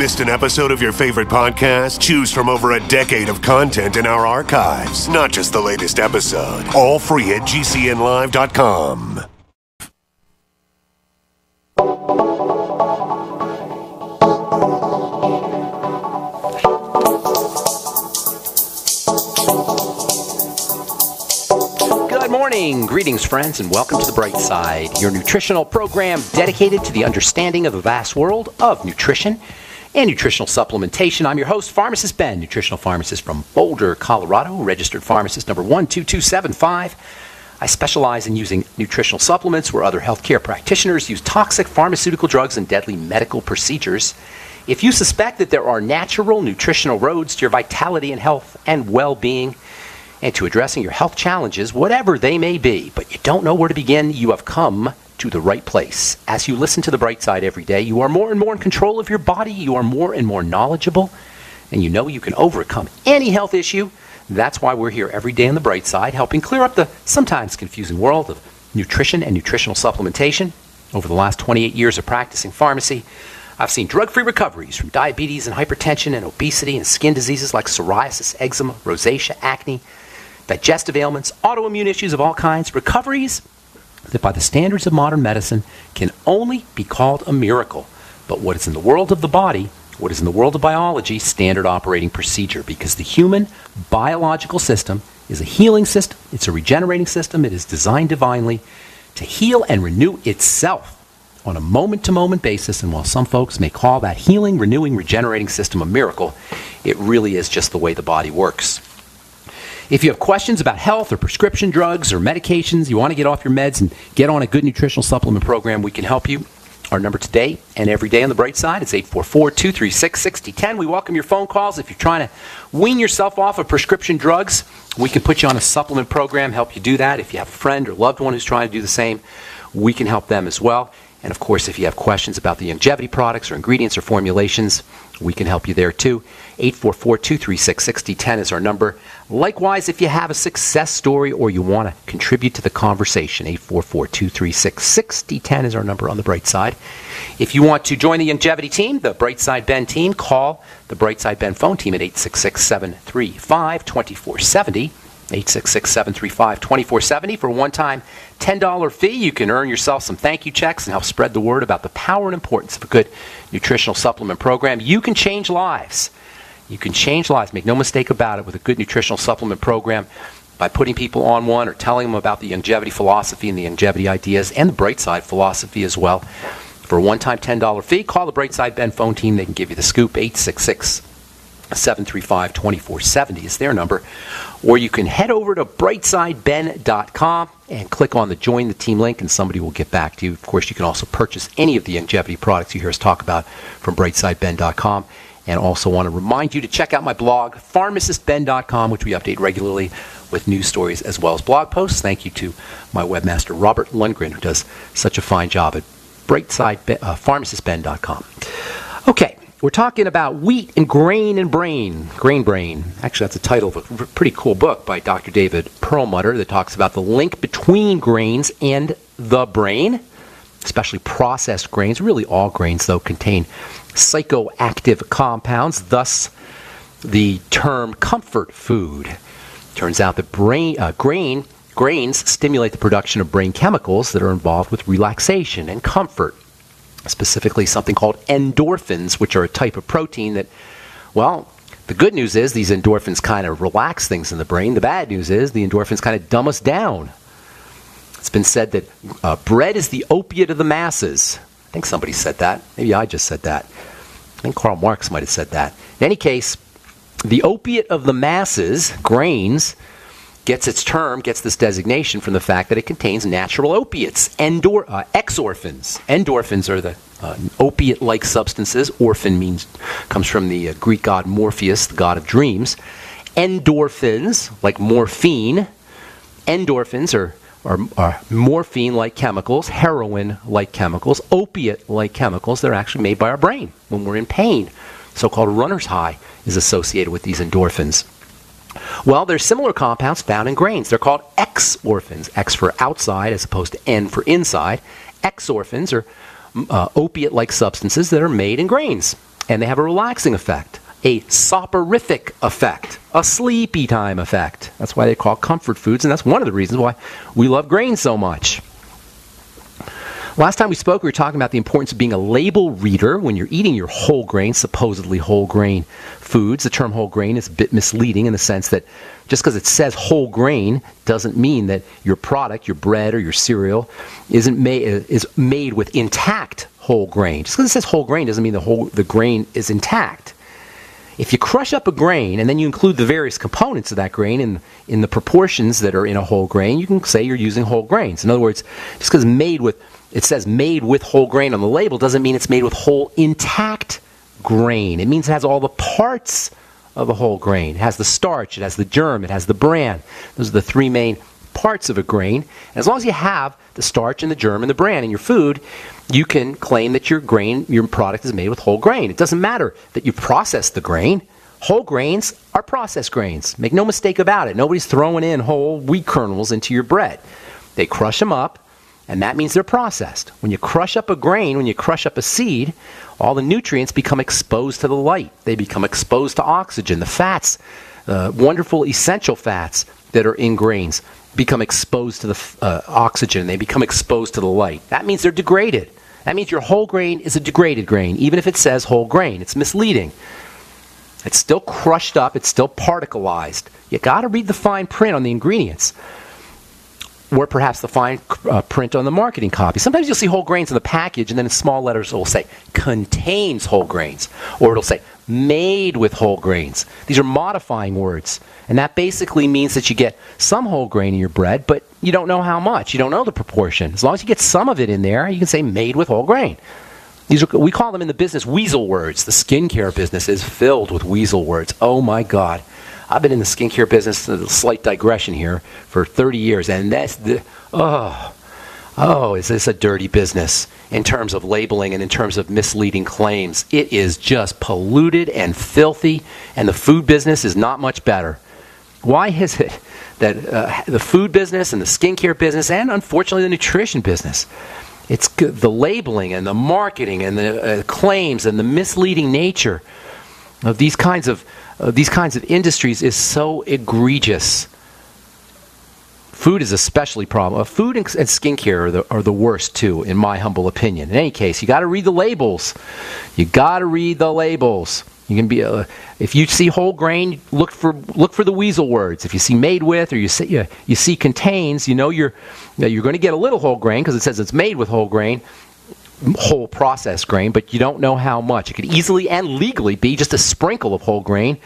Missed an episode of your favorite podcast? Choose from over a decade of content in our archives, not just the latest episode. All free at GCNlive.com. Good morning, greetings, friends, and welcome to the Bright Side, your nutritional program dedicated to the understanding of the vast world of nutrition and nutritional supplementation. I'm your host, Pharmacist Ben, nutritional pharmacist from Boulder, Colorado, registered pharmacist number 12275. I specialize in using nutritional supplements where other healthcare practitioners use toxic pharmaceutical drugs and deadly medical procedures. If you suspect that there are natural nutritional roads to your vitality and health and well being, and to addressing your health challenges, whatever they may be, but you don't know where to begin, you have come to the right place. As you listen to the bright side every day, you are more and more in control of your body, you are more and more knowledgeable, and you know you can overcome any health issue. That's why we're here every day on the bright side, helping clear up the sometimes confusing world of nutrition and nutritional supplementation. Over the last 28 years of practicing pharmacy, I've seen drug free recoveries from diabetes and hypertension and obesity and skin diseases like psoriasis, eczema, rosacea, acne, digestive ailments, autoimmune issues of all kinds, recoveries that by the standards of modern medicine can only be called a miracle. But what is in the world of the body, what is in the world of biology, standard operating procedure, because the human biological system is a healing system, it's a regenerating system, it is designed divinely to heal and renew itself on a moment to moment basis. And while some folks may call that healing, renewing, regenerating system a miracle, it really is just the way the body works. If you have questions about health or prescription drugs or medications, you want to get off your meds and get on a good nutritional supplement program, we can help you. Our number today and every day on the bright side is 844 236 6010. We welcome your phone calls. If you're trying to wean yourself off of prescription drugs, we can put you on a supplement program, help you do that. If you have a friend or loved one who's trying to do the same, we can help them as well. And of course, if you have questions about the Youngevity products or ingredients or formulations, we can help you there too. 844 236 6010 is our number. Likewise, if you have a success story or you want to contribute to the conversation, 844 236 6010 is our number on the bright side. If you want to join the Youngevity team, the Brightside Ben team, call the Brightside Ben phone team at 866 735 2470. 866-735-2470 for a one-time $10 fee. You can earn yourself some thank you checks and help spread the word about the power and importance of a good nutritional supplement program. You can change lives. You can change lives. Make no mistake about it with a good nutritional supplement program by putting people on one or telling them about the Youngevity philosophy and the Youngevity ideas and the bright side philosophy as well. For a one-time $10 fee, call the Brightside Ben phone team. They can give you the scoop 866 735 2470 is their number. Or you can head over to brightsideben.com and click on the join the team link, and somebody will get back to you. Of course, you can also purchase any of the Youngevity products you hear us talk about from brightsideben.com. And also want to remind you to check out my blog, pharmacistben.com, which we update regularly with news stories as well as blog posts. Thank you to my webmaster, Robert Lundgren, who does such a fine job at brightside, uh. Okay, we're talking about wheat and grain and brain. Grain Brain. Actually, that's the title of a pretty cool book by Dr. David Perlmutter that talks about the link between grains and the brain, especially processed grains. Really, all grains, though, contain psychoactive compounds, thus, the term comfort food. Turns out that brain, uh, grain, grains stimulate the production of brain chemicals that are involved with relaxation and comfort specifically something called endorphins, which are a type of protein that, well, the good news is these endorphins kind of relax things in the brain. The bad news is the endorphins kind of dumb us down. It's been said that uh, bread is the opiate of the masses. I think somebody said that. Maybe I just said that. I think Karl Marx might have said that. In any case, the opiate of the masses, grains, gets its term, gets this designation from the fact that it contains natural opiates, endor- uh, exorphins. Endorphins are the uh, opiate-like substances. Orphan means comes from the uh, Greek god Morpheus, the god of dreams. Endorphins, like morphine, endorphins are, are, are morphine-like chemicals, heroin-like chemicals, opiate-like chemicals. They're actually made by our brain when we're in pain. So-called runner's high is associated with these endorphins. Well, there's similar compounds found in grains. They're called exorphins. X for outside as opposed to N for inside. Exorphins are uh, opiate like substances that are made in grains. and they have a relaxing effect, a soporific effect, a sleepy time effect. That's why they call comfort foods, and that's one of the reasons why we love grains so much. Last time we spoke, we were talking about the importance of being a label reader when you're eating your whole grain, supposedly whole grain foods. The term whole grain is a bit misleading in the sense that just because it says whole grain doesn't mean that your product, your bread or your cereal, isn't made is made with intact whole grain. Just because it says whole grain doesn't mean the whole the grain is intact. If you crush up a grain and then you include the various components of that grain in, in the proportions that are in a whole grain, you can say you're using whole grains. In other words, just because made with it says made with whole grain on the label doesn't mean it's made with whole intact grain. It means it has all the parts of a whole grain. It has the starch, it has the germ, it has the bran. Those are the three main parts of a grain. As long as you have the starch and the germ and the bran in your food, you can claim that your grain, your product is made with whole grain. It doesn't matter that you process the grain. Whole grains are processed grains. Make no mistake about it. Nobody's throwing in whole wheat kernels into your bread. They crush them up, and that means they're processed. When you crush up a grain, when you crush up a seed, all the nutrients become exposed to the light. They become exposed to oxygen. The fats, uh, wonderful essential fats that are in grains, become exposed to the uh, oxygen. They become exposed to the light. That means they're degraded. That means your whole grain is a degraded grain, even if it says whole grain. It's misleading. It's still crushed up, it's still particleized. You got to read the fine print on the ingredients or perhaps the fine uh, print on the marketing copy. Sometimes you'll see whole grains in the package, and then in small letters it will say contains whole grains, or it'll say made with whole grains. These are modifying words, and that basically means that you get some whole grain in your bread, but you don't know how much. You don't know the proportion. As long as you get some of it in there, you can say made with whole grain. These are, we call them in the business weasel words. The skincare business is filled with weasel words. Oh my God. I've been in the skincare business, a slight digression here, for 30 years, and that's the, oh, oh, is this a dirty business in terms of labeling and in terms of misleading claims? It is just polluted and filthy, and the food business is not much better. Why is it that uh, the food business and the skincare business, and unfortunately the nutrition business, it's the labeling and the marketing and the uh, claims and the misleading nature of these kinds of uh, these kinds of industries is so egregious. Food is especially problem. Uh, food and, skincare are the, are the worst too, in my humble opinion. In any case, you got to read the labels. You got to read the labels. You can be uh, if you see whole grain, look for look for the weasel words. If you see made with or you see you, you see contains, you know you're you're going to get a little whole grain because it says it's made with whole grain whole processed grain, but you don't know how much. It could easily and legally be just a sprinkle of whole grain,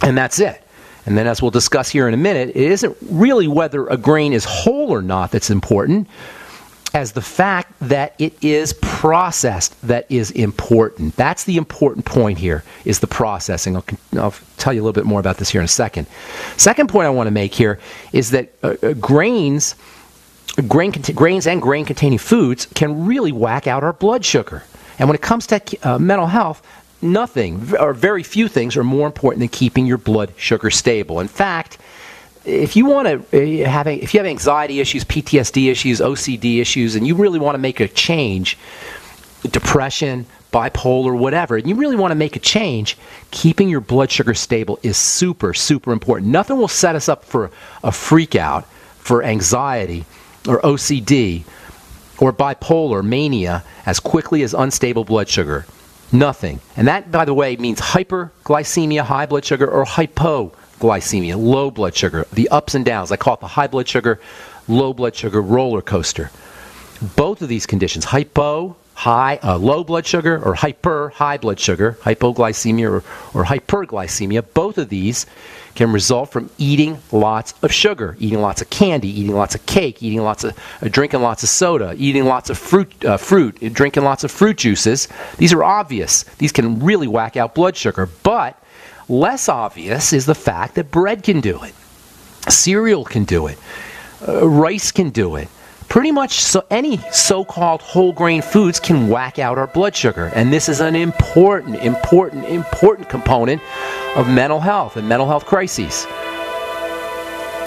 and that's it. And then, as we'll discuss here in a minute, it isn't really whether a grain is whole or not that's important, as the fact that it is processed that is important. That's the important point here, is the processing. I'll, I'll tell you a little bit more about this here in a second. Second point I want to make here is that uh, uh, grains grain, grains and grain containing foods can really whack out our blood sugar. And when it comes to uh, mental health, nothing or very few things are more important than keeping your blood sugar stable. In fact, if you want to uh, have if you have anxiety issues, PTSD issues, OCD issues, and you really want to make a change, depression, bipolar, whatever, and you really want to make a change, keeping your blood sugar stable is super, super important. Nothing will set us up for a freak out, for anxiety, or OCD or bipolar mania as quickly as unstable blood sugar. Nothing. And that, by the way, means hyperglycemia, high blood sugar, or hypoglycemia, low blood sugar. The ups and downs. I call it the high blood sugar, low blood sugar roller coaster. Both of these conditions, hypo, high, uh, low blood sugar, or hyper, high blood sugar, hypoglycemia or, or hyperglycemia, both of these can result from eating lots of sugar, eating lots of candy, eating lots of cake, eating lots of uh, drinking lots of soda, eating lots of fruit, uh, fruit, drinking lots of fruit juices. These are obvious. These can really whack out blood sugar, but less obvious is the fact that bread can do it, cereal can do it, uh, rice can do it pretty much so any so-called whole grain foods can whack out our blood sugar and this is an important important important component of mental health and mental health crises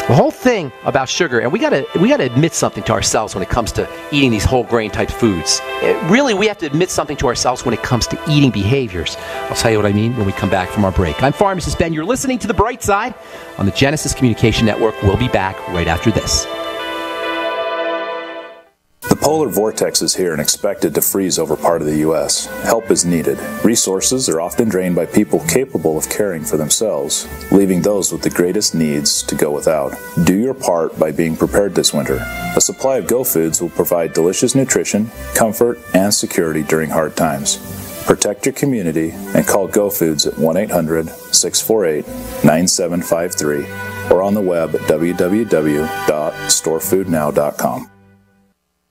The whole thing about sugar, and we gotta we gotta admit something to ourselves when it comes to eating these whole grain type foods. It, really, we have to admit something to ourselves when it comes to eating behaviors. I'll tell you what I mean when we come back from our break. I'm Pharmacist Ben. You're listening to the Bright Side on the Genesis Communication Network. We'll be back right after this. Polar vortex is here and expected to freeze over part of the U.S. Help is needed. Resources are often drained by people capable of caring for themselves, leaving those with the greatest needs to go without. Do your part by being prepared this winter. A supply of Go Foods will provide delicious nutrition, comfort, and security during hard times. Protect your community and call Go Foods at 1 800 648 9753 or on the web at www.storefoodnow.com.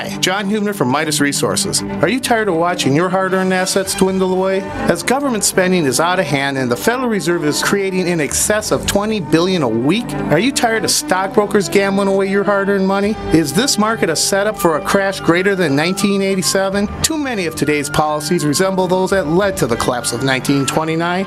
Hi, John Hubner from Midas Resources. Are you tired of watching your hard earned assets dwindle away? As government spending is out of hand and the Federal Reserve is creating in excess of 20 billion a week, are you tired of stockbrokers gambling away your hard earned money? Is this market a setup for a crash greater than 1987? Too many of today's policies resemble those that led to the collapse of 1929.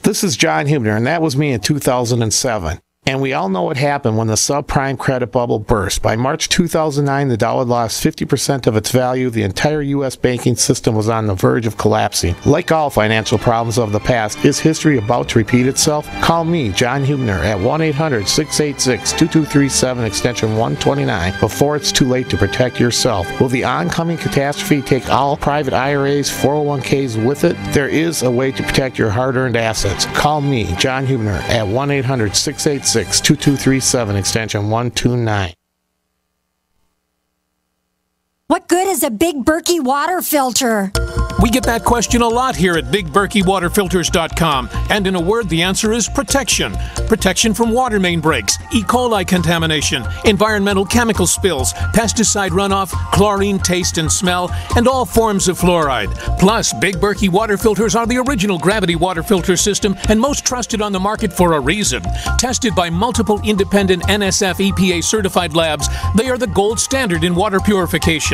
This is John Hubner, and that was me in 2007. And we all know what happened when the subprime credit bubble burst. By March 2009, the dollar lost 50% of its value. The entire U.S. banking system was on the verge of collapsing. Like all financial problems of the past, is history about to repeat itself? Call me, John Hubner, at 1 800 686 2237, extension 129, before it's too late to protect yourself. Will the oncoming catastrophe take all private IRAs, 401ks with it? There is a way to protect your hard earned assets. Call me, John Hubner, at 1 800 686 2237 extension 129. What good is a big Berkey water filter? We get that question a lot here at BigBerkeyWaterFilters.com, and in a word, the answer is protection. Protection from water main breaks, E. coli contamination, environmental chemical spills, pesticide runoff, chlorine taste and smell, and all forms of fluoride. Plus, Big Berkey water filters are the original gravity water filter system and most trusted on the market for a reason. Tested by multiple independent NSF EPA certified labs, they are the gold standard in water purification.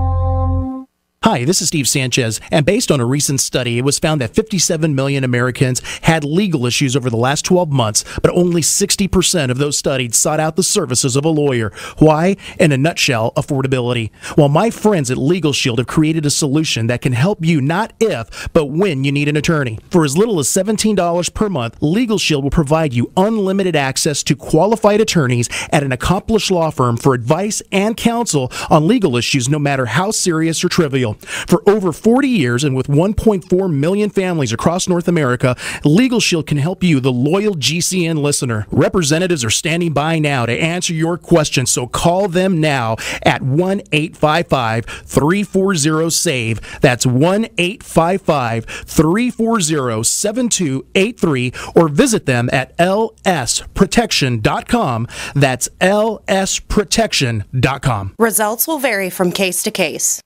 Hi, this is Steve Sanchez, and based on a recent study, it was found that 57 million Americans had legal issues over the last 12 months, but only 60% of those studied sought out the services of a lawyer. Why? In a nutshell, affordability. Well, my friends at Legal Shield have created a solution that can help you not if, but when you need an attorney. For as little as $17 per month, Legal Shield will provide you unlimited access to qualified attorneys at an accomplished law firm for advice and counsel on legal issues, no matter how serious or trivial. For over 40 years and with 1.4 million families across North America, Legal Shield can help you, the loyal GCN listener. Representatives are standing by now to answer your questions, so call them now at 1 855 340 SAVE. That's 1 855 340 7283 or visit them at lsprotection.com. That's lsprotection.com. Results will vary from case to case.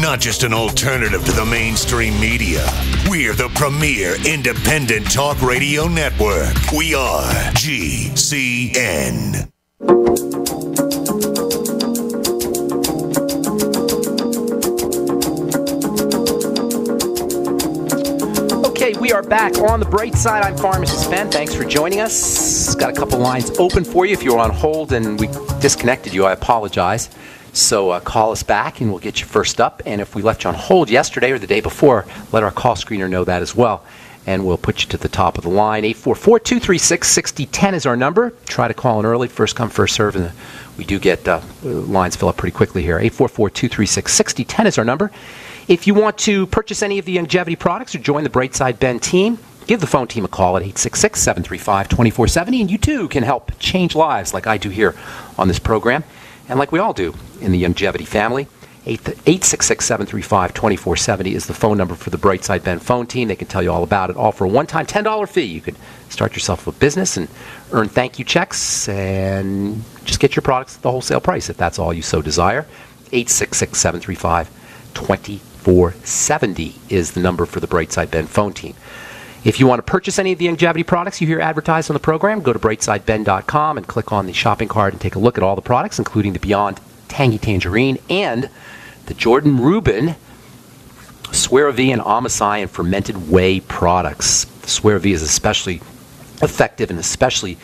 Not just an alternative to the mainstream media. We're the premier independent talk radio network. We are GCN. Okay, we are back on the bright side. I'm Pharmacist Ben. Thanks for joining us. Got a couple lines open for you. If you were on hold and we disconnected you, I apologize. So uh, call us back and we'll get you first up. And if we left you on hold yesterday or the day before, let our call screener know that as well. and we'll put you to the top of the line. 844 236 6010 is our number. Try to call in early, first come, first serve, and we do get uh, lines fill up pretty quickly here. 844 236 6010 is our number. If you want to purchase any of the Youngevity products or join the Brightside Ben team, give the phone team a call at 866 735 2470, and you too can help change lives like I do here on this program, and like we all do in the Youngevity family. 866 735 2470 is the phone number for the Brightside Ben phone team. They can tell you all about it, all for a one time $10 fee. You can start yourself a business and earn thank you checks and just get your products at the wholesale price if that's all you so desire. 866 735 2470 is the number for the Brightside Ben phone team. If you want to purchase any of the Youngevity products you hear advertised on the program, go to brightsideben.com and click on the shopping cart and take a look at all the products, including the Beyond Tangy Tangerine and the Jordan Rubin V and Amasai and fermented whey products. V is especially effective and especially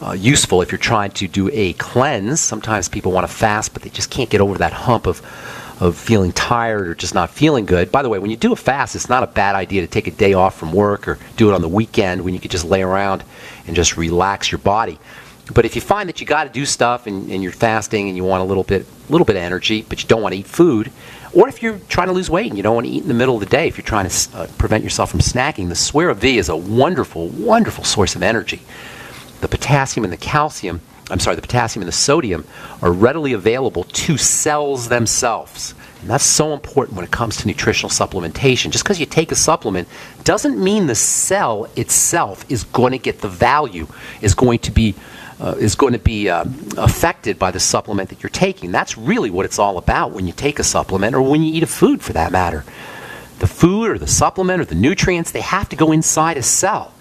uh, useful if you're trying to do a cleanse. Sometimes people want to fast, but they just can't get over that hump of of feeling tired or just not feeling good. By the way, when you do a fast, it's not a bad idea to take a day off from work or do it on the weekend when you could just lay around and just relax your body. But if you find that you got to do stuff and, and, you're fasting and you want a little bit, little bit of energy, but you don't want to eat food, or if you're trying to lose weight and you don't want to eat in the middle of the day, if you're trying to uh, prevent yourself from snacking, the SueroViv is a wonderful, wonderful source of energy. The potassium and the calcium, I'm sorry, the potassium and the sodium are readily available to cells themselves. And that's so important when it comes to nutritional supplementation. Just because you take a supplement doesn't mean the cell itself is going to get the value, is going to be uh, is going to be uh, affected by the supplement that you're taking. That's really what it's all about when you take a supplement or when you eat a food for that matter. The food or the supplement or the nutrients, they have to go inside a cell.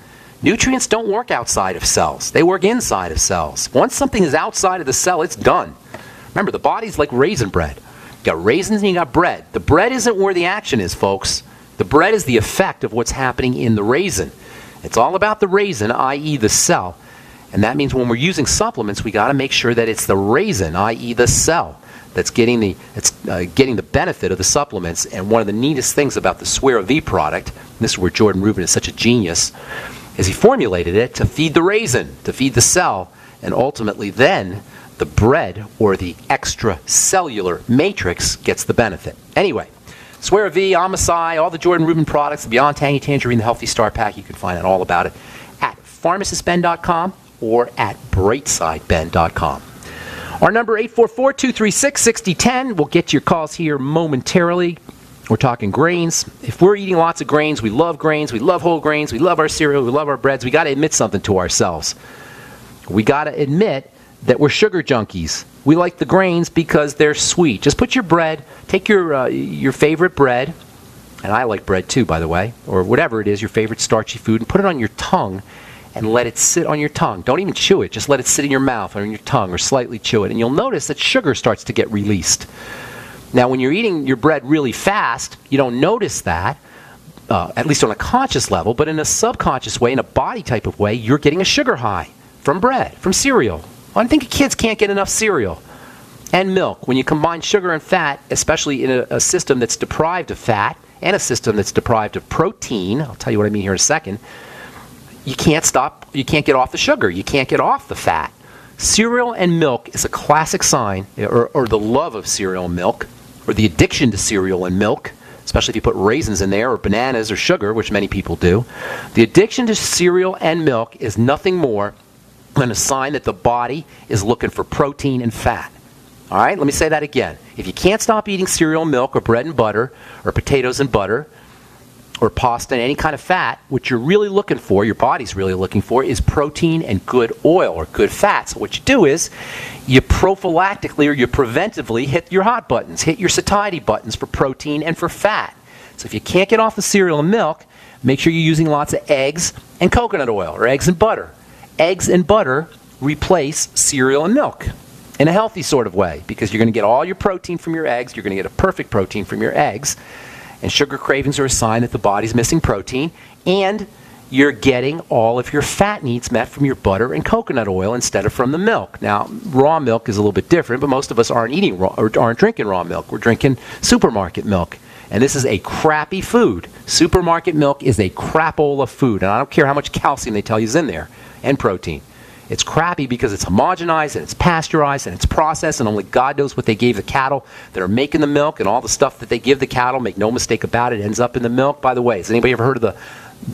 Nutrients don't work outside of cells, they work inside of cells. Once something is outside of the cell, it's done. Remember, the body's like raisin bread. You got raisins and you got bread. The bread isn't where the action is, folks. The bread is the effect of what's happening in the raisin. It's all about the raisin, i.e., the cell. And that means when we're using supplements, we got to make sure that it's the raisin, i.e., the cell, that's getting the it's uh, getting the benefit of the supplements. And one of the neatest things about the SueroViv product, this is where Jordan Rubin is such a genius, is he formulated it to feed the raisin, to feed the cell, and ultimately then the bread or the extracellular matrix gets the benefit. Anyway, SueroViv, Amasai, all the Jordan Rubin products, the Beyond Tangy Tangerine, the Healthy Star Pack, you can find out all about it at pharmacistben.com or at brightsideben.com. Our number 844-236-6010. We'll get your calls here momentarily. We're talking grains. If we're eating lots of grains, we love grains, we love whole grains, we love our cereal, we love our breads, we got to admit something to ourselves. We got to admit that we're sugar junkies. We like the grains because they're sweet. Just put your bread, take your uh, your favorite bread, and I like bread too, by the way, or whatever it is, your favorite starchy food, and put it on your tongue and let it sit on your tongue. Don't even chew it, just let it sit in your mouth or in your tongue or slightly chew it. And you'll notice that sugar starts to get released. Now, when you're eating your bread really fast, you don't notice that, uh, at least on a conscious level, but in a subconscious way, in a body type of way, you're getting a sugar high from bread, from cereal. I think kids can't get enough cereal. And milk. When you combine sugar and fat, especially in a, a system that's deprived of fat and a system that's deprived of protein, I'll tell you what I mean here in a second you can't stop, you can't get off the sugar, you can't get off the fat. Cereal and milk is a classic sign, or, or the love of cereal and milk, or the addiction to cereal and milk, especially if you put raisins in there, or bananas, or sugar, which many people do. The addiction to cereal and milk is nothing more than a sign that the body is looking for protein and fat. All right, let me say that again. If you can't stop eating cereal, milk, or bread and butter, or potatoes and butter, or pasta and any kind of fat, what you're really looking for, your body's really looking for, is protein and good oil or good fats. So what you do is you prophylactically or you preventively hit your hot buttons, hit your satiety buttons for protein and for fat. So if you can't get off the cereal and milk, make sure you're using lots of eggs and coconut oil or eggs and butter. Eggs and butter replace cereal and milk in a healthy sort of way because you're going to get all your protein from your eggs, you're going to get a perfect protein from your eggs and sugar cravings are a sign that the body's missing protein. And you're getting all of your fat needs met from your butter and coconut oil instead of from the milk. Now, raw milk is a little bit different, but most of us aren't eating raw or aren't drinking raw milk. We're drinking supermarket milk. And this is a crappy food. Supermarket milk is a crapola food. And I don't care how much calcium they tell you is in there and protein. It's crappy because it's homogenized and it's pasteurized and it's processed, and only God knows what they gave the cattle that are making the milk and all the stuff that they give the cattle. Make no mistake about it, ends up in the milk. By the way, has anybody ever heard of the?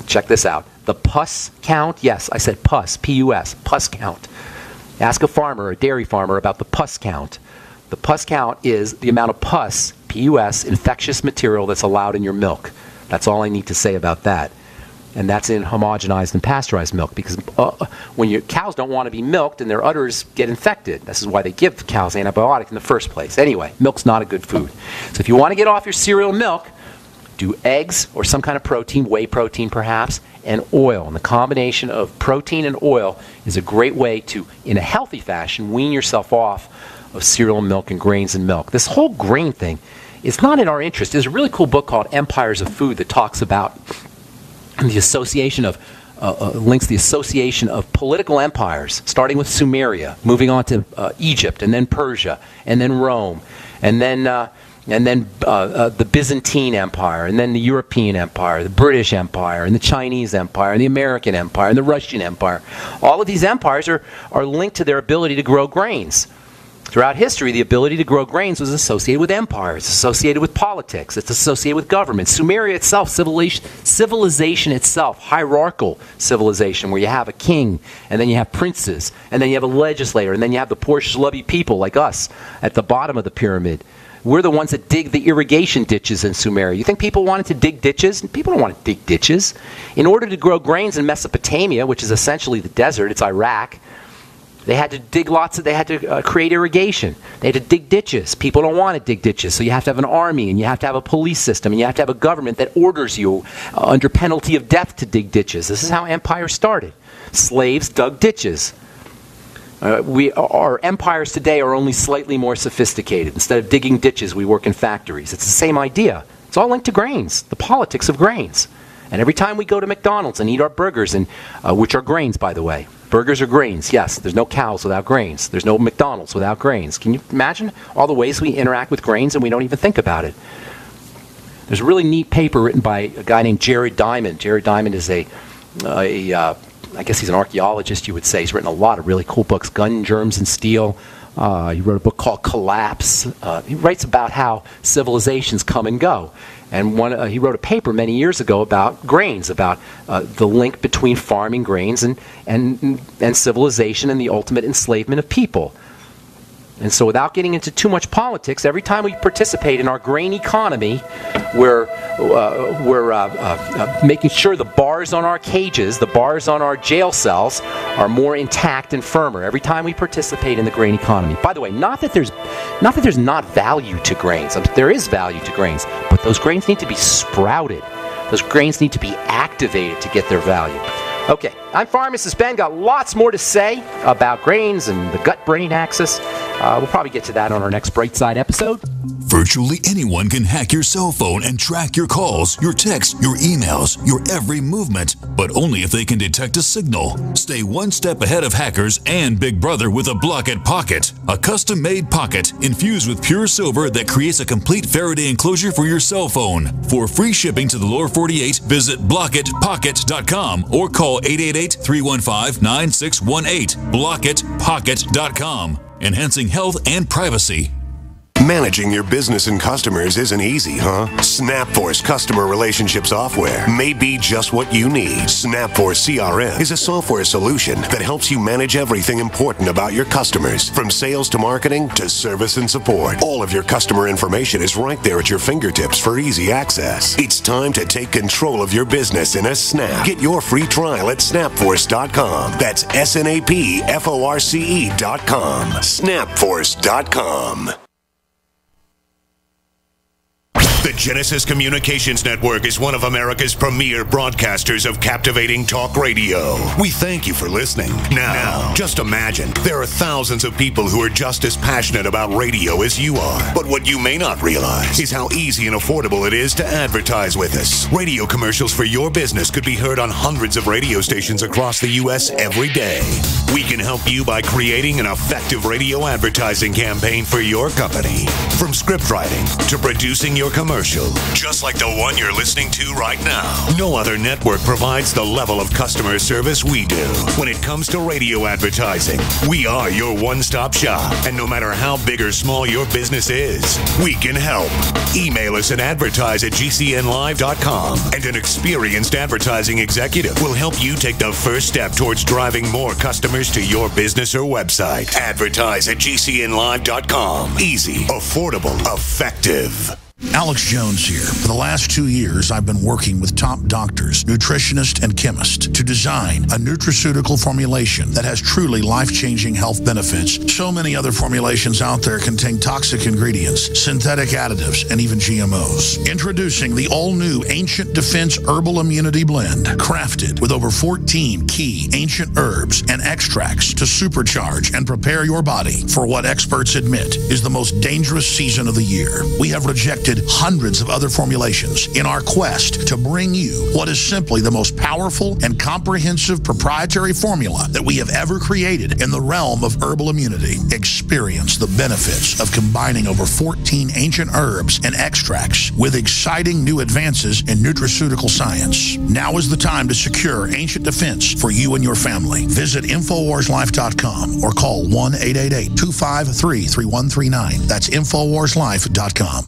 Check this out. The pus count. Yes, I said pus. P-U-S. Pus count. Ask a farmer, a dairy farmer, about the pus count. The pus count is the amount of pus, P-U-S, infectious material that's allowed in your milk. That's all I need to say about that and that's in homogenized and pasteurized milk because uh, when your cows don't want to be milked and their udders get infected. This is why they give cows antibiotics in the first place. Anyway, milk's not a good food. So if you want to get off your cereal milk, do eggs or some kind of protein, whey protein perhaps, and oil. And the combination of protein and oil is a great way to, in a healthy fashion, wean yourself off of cereal milk and grains and milk. This whole grain thing is not in our interest. There's a really cool book called Empires of Food that talks about the association of uh, uh, links the association of political empires, starting with Sumeria, moving on to uh, Egypt, and then Persia, and then Rome, and then uh, and then uh, uh, the Byzantine Empire, and then the European Empire, the British Empire, and the Chinese Empire, and the American Empire, and the Russian Empire. All of these empires are, are linked to their ability to grow grains. Throughout history, the ability to grow grains was associated with empires, associated with politics, it's associated with government. Sumeria itself, civilization, itself, hierarchical civilization, where you have a king, and then you have princes, and then you have a legislator, and then you have the poor, schlubby people like us at the bottom of the pyramid. We're the ones that dig the irrigation ditches in Sumeria. You think people wanted to dig ditches? People don't want to dig ditches. In order to grow grains in Mesopotamia, which is essentially the desert, it's Iraq, they had to dig lots of, they had to uh, create irrigation. They had to dig ditches. People don't want to dig ditches, so you have to have an army and you have to have a police system and you have to have a government that orders you uh, under penalty of death to dig ditches. This is how empire started. Slaves dug ditches. Uh, we, our empires today are only slightly more sophisticated. Instead of digging ditches, we work in factories. It's the same idea. It's all linked to grains, the politics of grains. And every time we go to McDonald's and eat our burgers, and, uh, which are grains, by the way, Burgers are grains, yes. There's no cows without grains. There's no McDonald's without grains. Can you imagine all the ways we interact with grains and we don't even think about it? There's a really neat paper written by a guy named Jared Diamond. Jared Diamond is a, a uh, I guess he's an archaeologist, you would say. He's written a lot of really cool books, Gun, Germs, and Steel. Uh, he wrote a book called Collapse. Uh, he writes about how civilizations come and go. And one, uh, he wrote a paper many years ago about grains, about uh, the link between farming grains and, and, and civilization and the ultimate enslavement of people. And so, without getting into too much politics, every time we participate in our grain economy, we're, uh, we're uh, uh, uh, making sure the bars on our cages, the bars on our jail cells, are more intact and firmer. Every time we participate in the grain economy. By the way, not that there's not that there's not value to grains. There is value to grains, but those grains need to be sprouted. Those grains need to be activated to get their value. Okay, I'm Pharmacist Ben. Got lots more to say about grains and the gut brain axis. Uh, we'll probably get to that on our next Bright Side episode. Virtually anyone can hack your cell phone and track your calls, your texts, your emails, your every movement, but only if they can detect a signal. Stay one step ahead of hackers and Big Brother with a Block-It Pocket, a custom made pocket infused with pure silver that creates a complete Faraday enclosure for your cell phone. For free shipping to the lower 48, visit blockitpocket.com or call 888 315 9618. Blockitpocket.com, enhancing health and privacy. Managing your business and customers isn't easy, huh? Snapforce customer relationship software may be just what you need. Snapforce CRM is a software solution that helps you manage everything important about your customers, from sales to marketing to service and support. All of your customer information is right there at your fingertips for easy access. It's time to take control of your business in a snap. Get your free trial at snapforce.com. That's S N A P F O R C E.com. Snapforce.com. The Genesis Communications Network is one of America's premier broadcasters of captivating talk radio. We thank you for listening. Now, now, just imagine there are thousands of people who are just as passionate about radio as you are. But what you may not realize is how easy and affordable it is to advertise with us. Radio commercials for your business could be heard on hundreds of radio stations across the U.S. every day. We can help you by creating an effective radio advertising campaign for your company. From script writing to producing your commercial commercial, just like the one you're listening to right now. No other network provides the level of customer service we do. When it comes to radio advertising, we are your one stop shop. And no matter how big or small your business is, we can help. Email us at advertise at gcnlive.com, and an experienced advertising executive will help you take the first step towards driving more customers to your business or website. Advertise at gcnlive.com. Easy, affordable, effective. Alex Jones here. For the last two years, I've been working with top doctors, nutritionists, and chemists to design a nutraceutical formulation that has truly life changing health benefits. So many other formulations out there contain toxic ingredients, synthetic additives, and even GMOs. Introducing the all new Ancient Defense Herbal Immunity Blend, crafted with over 14 key ancient herbs and extracts to supercharge and prepare your body for what experts admit is the most dangerous season of the year. We have rejected hundreds of other formulations in our quest to bring you what is simply the most powerful and comprehensive proprietary formula that we have ever created in the realm of herbal immunity. Experience the benefits of combining over 14 ancient herbs and extracts with exciting new advances in nutraceutical science. Now is the time to secure ancient defense for you and your family. Visit InfoWarsLife.com or call 1 888 253 3139. That's InfoWarsLife.com.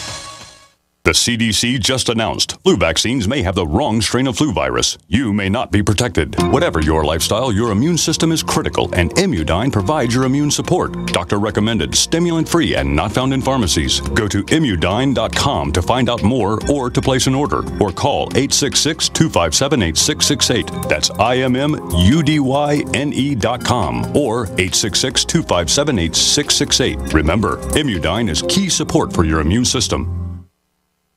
The CDC just announced flu vaccines may have the wrong strain of flu virus. You may not be protected. Whatever your lifestyle, your immune system is critical, and Immudyne provides your immune support. Doctor recommended, stimulant free, and not found in pharmacies. Go to Immudyne.com to find out more or to place an order, or call 866 257 8668. That's I M M U D Y N E.com or 866 257 8668. Remember, Immudyne is key support for your immune system.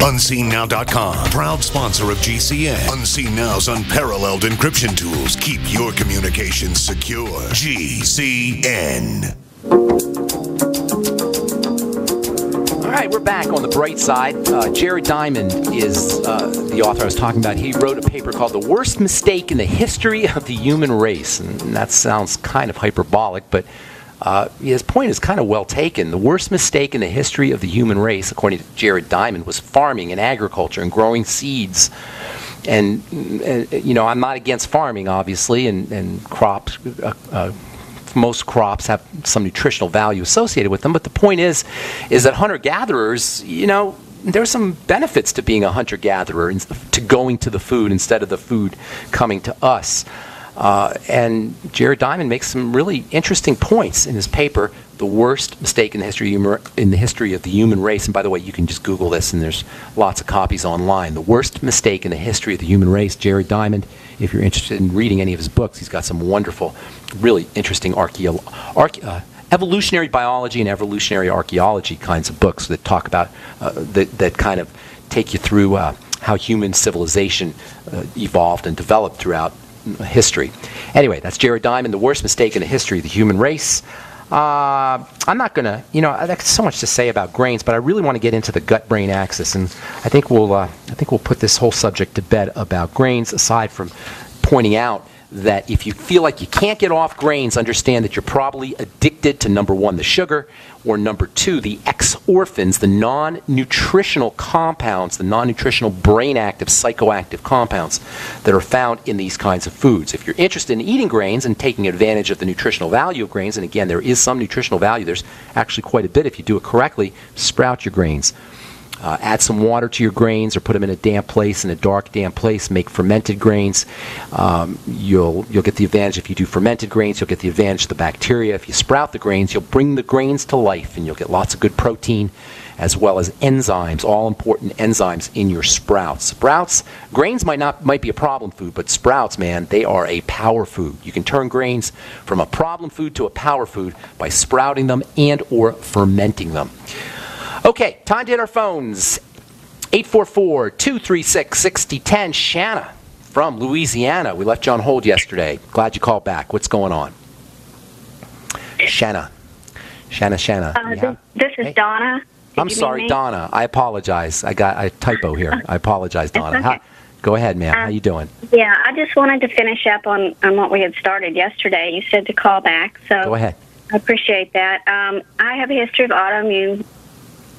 UnseenNow.com, proud sponsor of GCN. Unseen Now's unparalleled encryption tools keep your communications secure. GCN. All right, we're back on the bright side. Uh, Jared Diamond is uh, the author I was talking about. He wrote a paper called The Worst Mistake in the History of the Human Race. And that sounds kind of hyperbolic, but uh, his point is kind of well taken. The worst mistake in the history of the human race, according to Jared Diamond, was farming and agriculture and growing seeds. And, and you know, I'm not against farming, obviously, and, and crops. Uh, uh, most crops have some nutritional value associated with them, but the point is, is that hunter gatherers, you know, there's some benefits to being a hunter gatherer, to going to the food instead of the food coming to us. Uh, and Jared Diamond makes some really interesting points in his paper, "The Worst Mistake in the History of, in the History of the Human Race." And by the way, you can just Google this, and there's lots of copies online. "The Worst Mistake in the History of the Human Race." Jared Diamond. If you're interested in reading any of his books, he's got some wonderful, really interesting uh, evolutionary biology and evolutionary archaeology kinds of books that talk about uh, that, that kind of take you through uh, how human civilization uh, evolved and developed throughout history. Anyway, that's Jared Diamond, the worst mistake in the history of the human race. Uh, I'm not gonna, you know, there's so much to say about grains, but I really want to get into the gut-brain axis, and I think we'll, uh, I think we'll put this whole subject to bed about grains. Aside from pointing out that if you feel like you can't get off grains, understand that you're probably addicted to number one, the sugar, or number two, the exorphins, the non-nutritional compounds, the non-nutritional brain-active, psychoactive compounds that are found in these kinds of foods. If you're interested in eating grains and taking advantage of the nutritional value of grains, and again, there is some nutritional value, there's actually quite a bit if you do it correctly, sprout your grains. Uh, add some water to your grains or put them in a damp place, in a dark, damp place. Make fermented grains. Um, you'll, you'll get the advantage if you do fermented grains, you'll get the advantage of the bacteria. If you sprout the grains, you'll bring the grains to life and you'll get lots of good protein as well as enzymes, all important enzymes in your sprouts. Sprouts, grains might not might be a problem food, but sprouts, man, they are a power food. You can turn grains from a problem food to a power food by sprouting them and or fermenting them. Okay, time to hit our phones. 844 236 6010. Shanna from Louisiana. We left you on hold yesterday. Glad you called back. What's going on? Shanna. Shanna, Shanna. Uh, this, this is Donna. Did I'm sorry. Donna. I apologize. I got a typo here. I apologize, Donna. okay. How- go ahead, ma'am. How Um, you doing? Yeah, I just wanted to finish up on, on what we had started yesterday. You said to call back, so Go ahead. I appreciate that. Um, I have a history of autoimmune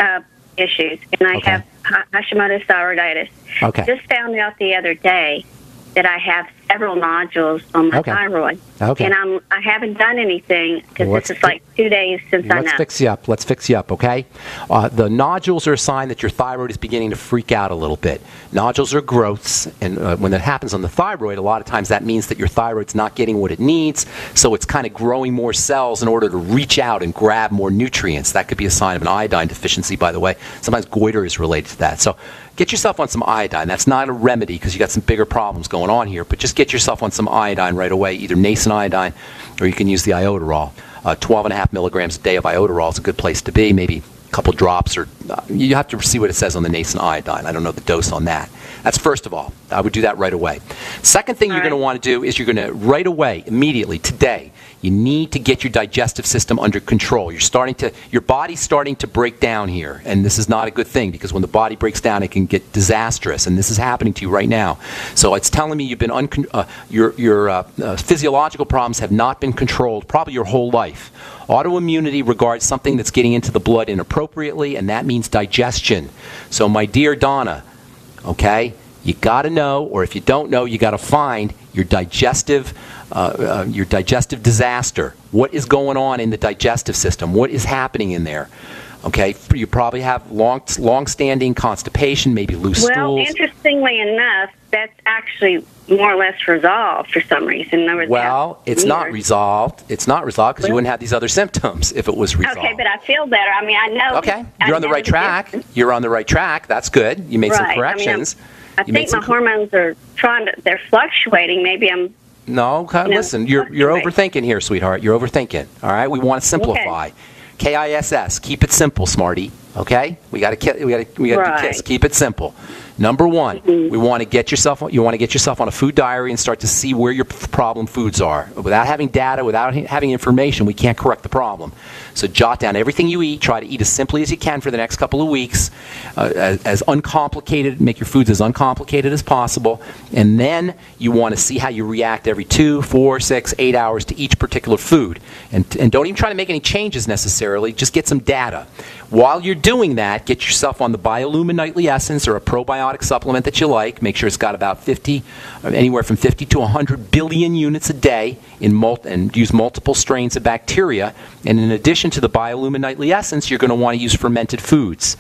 uh, issues, and I have Hashimoto's thyroiditis. Okay. Just found out the other day that I have several nodules on my Okay. thyroid, Okay. and I'm I haven't done anything because Well, this is like two days since I Let's fix you up. Let's fix you up, okay? Uh, the nodules are a sign that your thyroid is beginning to freak out a little bit. Nodules are growths, and uh, when that happens on the thyroid, a lot of times that means that your thyroid's not getting what it needs, so it's kind of growing more cells in order to reach out and grab more nutrients. That could be a sign of an iodine deficiency, by the way. Sometimes goiter is related to that. So get yourself on some iodine. That's not a remedy because you got some bigger problems going on here, but just get yourself on some iodine right away, either nascent iodine or you can use the iodoral. Uh, 12 and a half milligrams a day of iodoral is a good place to be. Maybe a couple drops, or uh, you have to see what it says on the nascent iodine. I don't know the dose on that. That's first of all. I would do that right away. Second thing you're going to want to do is you're going to right away, immediately, today, you need to get your digestive system under control. You're starting to, your body's starting to break down here, and this is not a good thing because when the body breaks down, it can get disastrous, and this is happening to you right now. So it's telling me you've been uncon- uh, your your uh, uh, physiological problems have not been controlled probably your whole life. Autoimmunity regards something that's getting into the blood inappropriately, and that means digestion. So, my dear Donna, okay, you got to know, or if you don't know, you got to find your digestive, uh, uh, your digestive disaster. What is going on in the digestive system? What is happening in there? Okay, you probably have long, long-standing constipation, maybe loose Well, stools. interestingly enough, that's actually more or less resolved for some reason. In other words, Well, it's not resolved. It's not resolved because you wouldn't have these other symptoms if it was resolved. Okay, but I feel better. I mean, I know. Okay, you're on the right track. difference. You're on the right track. That's good. You made some Right. I mean, corrections. I think my cor- hormones are trying to. They're fluctuating. Maybe I'm. No, okay, you know, listen, you're you're overthinking here, sweetheart. You're overthinking. All right, we want to simplify. K I S S. Keep it simple, smarty. Okay, we got to we got to we got to Right. kiss. Keep it simple. Number one, we want to get yourself you want to get yourself on a food diary and start to see where your problem foods are. Without having data, without having information, we can't correct the problem. So jot down everything you eat. Try to eat as simply as you can for the next couple of weeks, uh, as, as uncomplicated. Make your foods as uncomplicated as possible, and then you want to see how you react every two, four, six, eight hours to each particular food. And, and don't even try to make any changes necessarily. Just get some data. While you're doing that, get yourself on the Biolumin Nightly Essence or a probiotic supplement that you like. Make sure it's got about 50, uh, anywhere from 50 to 100 billion units a day in mul- and use multiple strains of bacteria. And in addition to the Biolumin Nightly Essence, you're going to want to use fermented foods.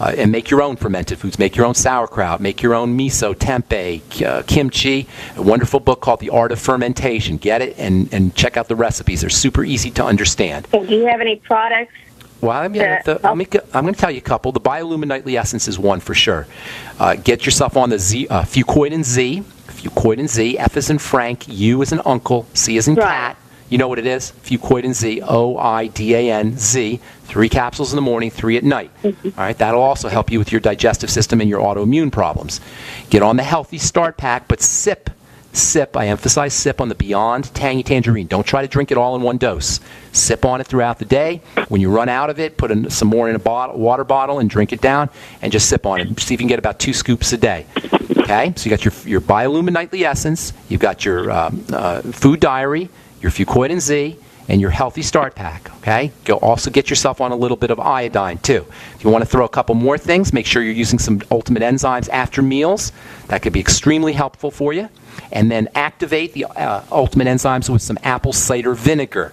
Uh, and make your own fermented foods. Make your own sauerkraut. Make your own miso, tempeh, uh, kimchi. A wonderful book called The Art of Fermentation. Get it and, and check out the recipes. They're super easy to understand. So do you have any products? Well, I'm Yeah. going to I'm going to tell you a couple. The Biolumin Nightly Essence is one for sure. Uh, get yourself on the Z, uh, Fucoidan Z. Fucoidan Z. F is in Frank. U is in Uncle. C is in Cat. You know what it is? Fucoidan Z. O I D A N Z. Three capsules in the morning, three at night. All right, that'll also help you with your digestive system and your autoimmune problems. Get on the Healthy Start Pack, but sip sip, I emphasize sip on the Beyond Tangy Tangerine. Don't try to drink it all in one dose. Sip on it throughout the day. When you run out of it, put in, some more in a bottle, water bottle and drink it down and just sip on it. See if you can get about two scoops a day. Okay? So you got your, your Biolumin Nightly Essence, you've got your um, uh, Food Diary, your Fucoidan Z, and your healthy start pack. Okay, go also get yourself on a little bit of iodine too. If you want to throw a couple more things, make sure you're using some ultimate enzymes after meals. That could be extremely helpful for you. And then activate the uh, ultimate enzymes with some apple cider vinegar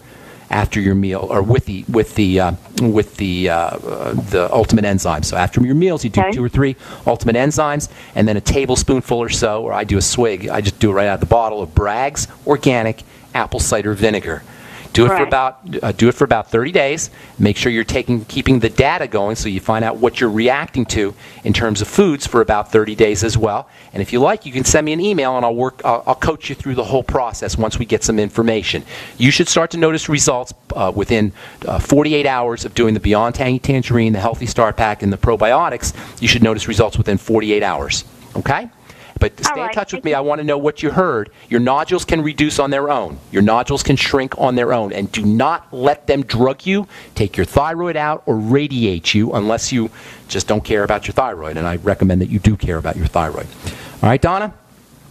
after your meal, or with the with the uh, with the uh, uh the ultimate enzymes. So after your meals, you do okay. two or three ultimate enzymes, and then a tablespoonful or so, or I do a swig. I just do it right out of the bottle of Bragg's organic apple cider vinegar. Do it right. for about uh, do it for about 30 days. Make sure you're taking keeping the data going so you find out what you're reacting to in terms of foods for about 30 days as well. And if you like, you can send me an email and I'll work I'll, I'll coach you through the whole process once we get some information. You should start to notice results uh, within uh, 48 hours of doing the Beyond Tangy Tangerine, the Healthy Start Pack, and the probiotics. You should notice results within 48 hours. Okay? But stay right. in touch with me. I want to know what you heard. Your nodules can reduce on their own. Your nodules can shrink on their own. And do not let them drug you, take your thyroid out, or radiate you unless you just don't care about your thyroid. And I recommend that you do care about your thyroid. All right, Donna?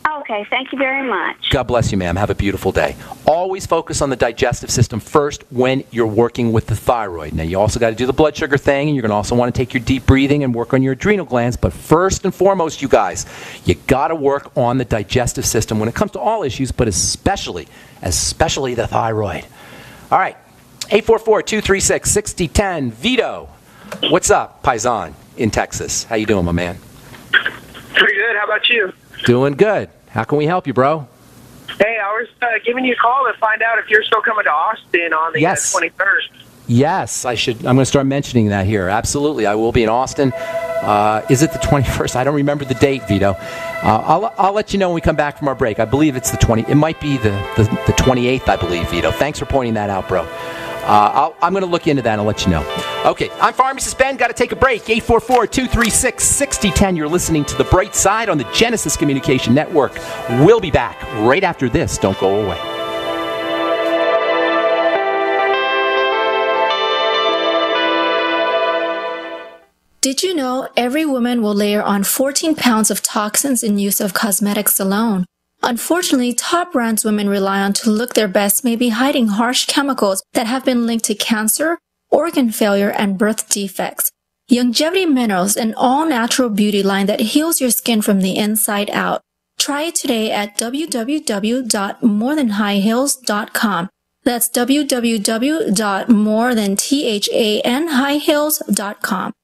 Okay, thank you very much. God bless you, ma'am. Have a beautiful day. Always focus on the digestive system first when you're working with the thyroid. Now, you also got to do the blood sugar thing, and you're going to also want to take your deep breathing and work on your adrenal glands. But first and foremost, you guys, you got to work on the digestive system when it comes to all issues, but especially, especially the thyroid. All right, 844 236 6010. Vito, what's up, Paisan in Texas? How you doing, my man? Pretty good. How about you? Doing good. How can we help you, bro? Hey, I was uh, giving you a call to find out if you're still coming to Austin on the uh, yes. uh, 21st. Yes, I should. I'm going to start mentioning that here. Absolutely, I will be in Austin. Uh, is it the 21st? I don't remember the date, Vito. Uh, I'll, I'll let you know when we come back from our break. I believe it's the 20. It might be the, the, the 28th, I believe, Vito. Thanks for pointing that out, bro. Uh, i am going to look into that and let you know. Okay, I'm Pharmacist Ben. Got to take a break. 844 236 6010. You're listening to The Bright Side on the Genesis Communication Network. We'll be back right after this. Don't go away. Did you know every woman will layer on 14 pounds of toxins in use of cosmetics alone? Unfortunately, top brands women rely on to look their best may be hiding harsh chemicals that have been linked to cancer, organ failure, and birth defects. Longevity Minerals, an all-natural beauty line that heals your skin from the inside out. Try it today at www.morethanhighhills.com. That's www.morethanhighhills.com.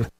Jackson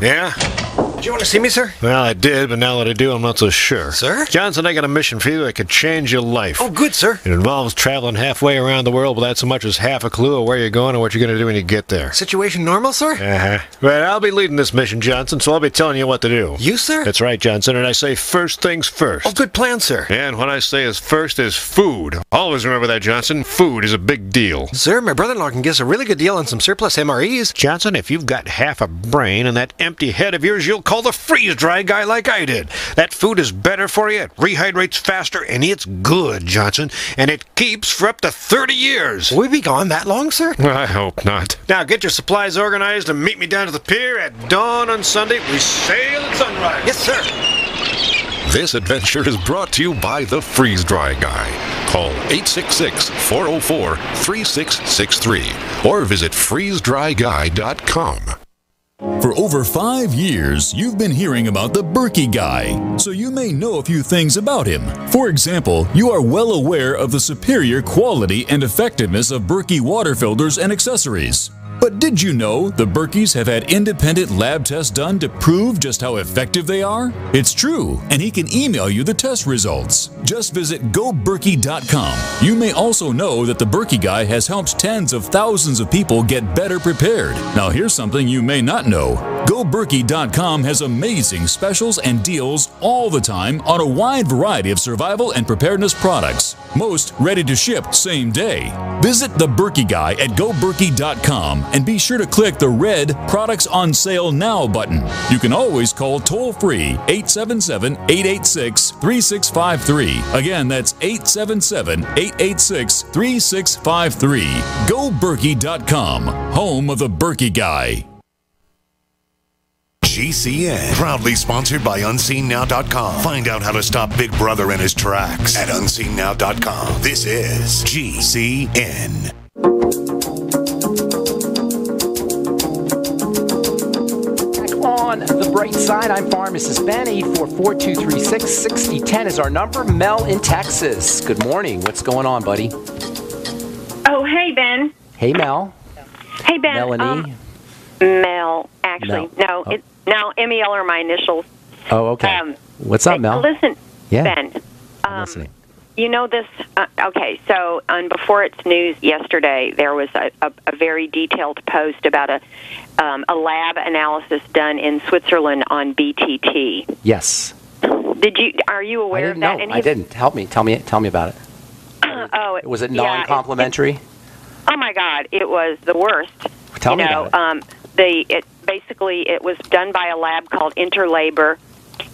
Yeah? Do you want to see me, sir? Well, I did, but now that I do, I'm not so sure. Sir? Johnson, I got a mission for you that could change your life. Oh, good, sir. It involves traveling halfway around the world without so much as half a clue of where you're going or what you're going to do when you get there. Situation normal, sir? Uh-huh. But I'll be leading this mission, Johnson, so I'll be telling you what to do. You, sir? That's right, Johnson, and I say first things first. Oh, good plan, sir. And what I say is first is food. Always remember that, Johnson. Food is a big deal. Sir, my brother-in-law can get us a really good deal on some surplus MREs. Johnson, if you've got half a brain and that empty head of yours, you'll call the freeze-dry guy like I did. That food is better for you, it rehydrates faster, and it's good, Johnson. And it keeps for up to 30 years. Will we be gone that long, sir? I hope not. Now get your supplies organized and meet me down to the pier at dawn on Sunday. We sail at sunrise. Yes, sir. This adventure is brought to you by the Freeze Dry Guy. Call 866 404 3663 or visit freezedryguy.com. For over five years, you've been hearing about the Berkey guy, so you may know a few things about him. For example, you are well aware of the superior quality and effectiveness of Berkey water filters and accessories. But did you know the Berkeys have had independent lab tests done to prove just how effective they are? It's true, and he can email you the test results. Just visit goberkey.com. You may also know that the Berkey guy has helped tens of thousands of people get better prepared. Now here's something you may not know. GoBerkey.com has amazing specials and deals all the time on a wide variety of survival and preparedness products. Most ready to ship same day. Visit the Berkey guy at goberkey.com and be sure to click the red Products on Sale Now button. You can always call toll free 877 886 3653. Again, that's 877 886 3653. GoBerkey.com, home of the Berkey Guy. GCN, proudly sponsored by UnseenNow.com. Find out how to stop Big Brother in his tracks at UnseenNow.com. This is GCN. On the bright side, I'm Pharmacist Ben. 844-236-6010 is our number. Mel in Texas. Good morning. What's going on, buddy? Oh, hey, Ben. Hey, Mel. Hey, Ben. Melanie. Um, Mel, actually. Mel. No, Oh. it, no, MEL are my initials. Oh, okay. Um, What's up, Mel? Listen, Yeah. Ben. I'm Um, listening. you know this. Uh, okay, so on Before It's News yesterday, there was a, a, a very detailed post about a um, a lab analysis done in Switzerland on BTT. Yes. Did you? Are you I aware didn't of that? know. And I didn't. Help me. Tell me. Tell me about it. oh, it, Was it yeah, non-complimentary? Oh my God, it was the worst. Tell you me know, about it. um, the it basically it was done by a lab called Interlabor